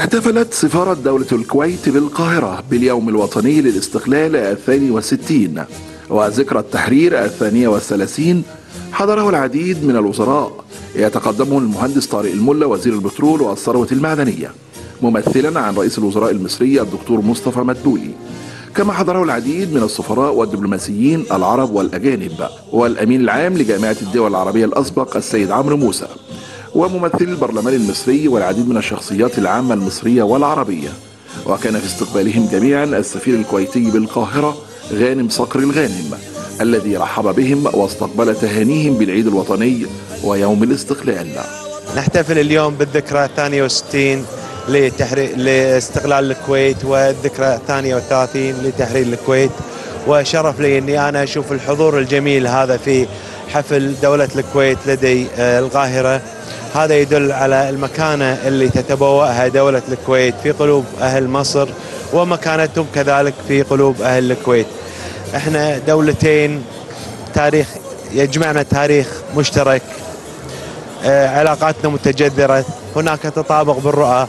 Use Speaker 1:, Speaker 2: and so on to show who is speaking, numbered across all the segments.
Speaker 1: احتفلت سفارة دولة الكويت بالقاهرة باليوم الوطني للاستقلال الثاني والستين وذكرى التحرير الثانية والثلاثين حضره العديد من الوزراء. يتقدمه المهندس طارق الملا وزير البترول والثروة المعدنية ممثلا عن رئيس الوزراء المصري الدكتور مصطفى مدبولي. كما حضره العديد من السفراء والدبلوماسيين العرب والأجانب والأمين العام لجامعة الدول العربية الأسبق السيد عمرو موسى. وممثل البرلمان المصري والعديد من الشخصيات العامة المصرية والعربية. وكان في استقبالهم جميعا السفير الكويتي بالقاهرة غانم صقر الغانم الذي رحب بهم واستقبل تهانيهم بالعيد الوطني ويوم الاستقلال.
Speaker 2: نحتفل اليوم بالذكرى الثانية والستين لتحرير لاستقلال الكويت والذكرى الثانية والثلاثين لتحرير الكويت. وشرف لي إني أنا أشوف الحضور الجميل هذا في حفل دولة الكويت لدي القاهرة. هذا يدل على المكانة اللي تتبوأها دولة الكويت في قلوب أهل مصر ومكانتهم كذلك في قلوب أهل الكويت. إحنا دولتين تاريخ يجمعنا تاريخ مشترك علاقاتنا متجذرة هناك تطابق بالرؤى.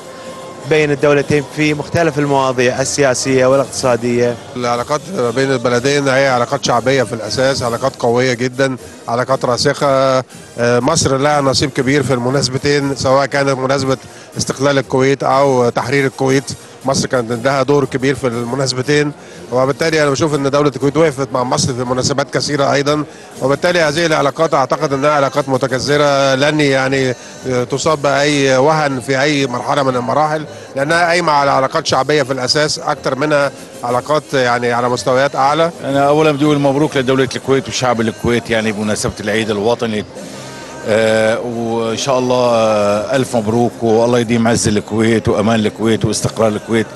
Speaker 2: بين الدولتين في مختلف المواضيع السياسية والاقتصادية.
Speaker 3: العلاقات بين البلدين هي علاقات شعبية في الأساس علاقات قوية جدا علاقات راسخة. مصر لها نصيب كبير في المناسبتين سواء كانت مناسبة استقلال الكويت أو تحرير الكويت. مصر كانت عندها دور كبير في المناسبتين وبالتالي أنا بشوف إن دولة الكويت وقفت مع مصر في مناسبات كثيرة أيضا وبالتالي هذه العلاقات أعتقد إنها علاقات متكثره لن يعني تصاب باي وهن في أي مرحلة من المراحل لأنها قايمة على علاقات شعبية في الأساس أكثر منها علاقات يعني على مستويات أعلى.
Speaker 4: أنا اولا بدي أقول مبروك لدولة الكويت وشعب الكويت يعني بمناسبة العيد الوطني. وإن شاء الله آه ألف مبروك والله يديم عز الكويت وأمان الكويت واستقرار الكويت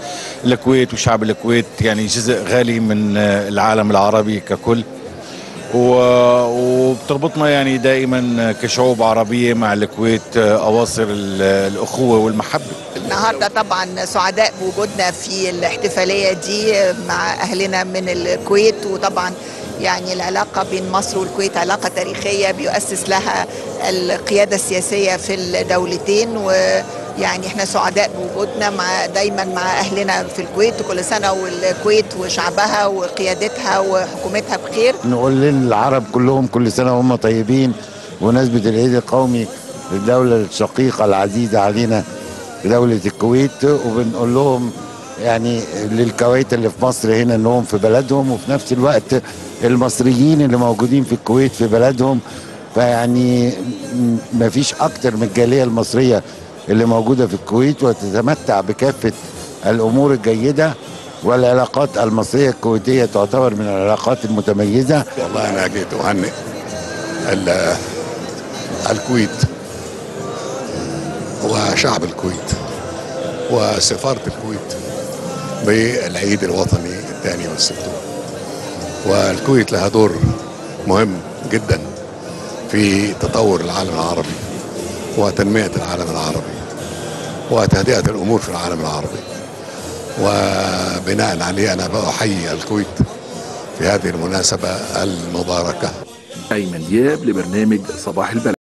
Speaker 4: الكويت وشعب الكويت يعني جزء غالي من آه العالم العربي ككل. وبتربطنا يعني دائما كشعوب عربية مع الكويت أواصر الأخوة والمحبة.
Speaker 5: النهارده طبعا سعداء بوجودنا في الاحتفالية دي مع أهلنا من الكويت وطبعا يعني العلاقة بين مصر والكويت علاقة تاريخية بيؤسس لها القيادة السياسية في الدولتين ويعني إحنا سعداء بوجودنا مع دايما مع أهلنا في الكويت. وكل سنة والكويت وشعبها وقيادتها وحكومتها بخير.
Speaker 6: نقول للعرب كلهم كل سنة وهم طيبين. بمناسبة العيد القومي للدولة الشقيقة العزيزة علينا دولة الكويت وبنقول لهم يعني للكويت اللي في مصر هنا إنهم في بلدهم وفي نفس الوقت المصريين اللي موجودين في الكويت في بلدهم. فيعني ما فيش أكتر من الجالية المصرية اللي موجودة في الكويت وتتمتع بكافة الأمور الجيدة والعلاقات المصرية الكويتية تعتبر من العلاقات المتميزة.
Speaker 7: والله أنا جيت اهنئ الكويت وشعب الكويت وسفارة الكويت بالعيد الوطني الثاني والستون. والكويت لها دور مهم جدا. في تطور العالم العربي وتنمية العالم العربي وتهدئة الأمور في العالم العربي. وبناء عليه أنا بأحيي الكويت في هذه المناسبة المباركة.
Speaker 1: أيمن دياب لبرنامج صباح البلد.